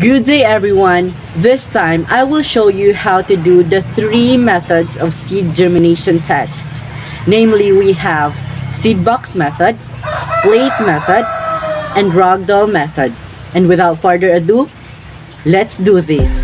Good day everyone! This time, I will show you how to do the three methods of seed germination test. Namely, we have seed box method, plate method, and ragdoll method. And without further ado, let's do this!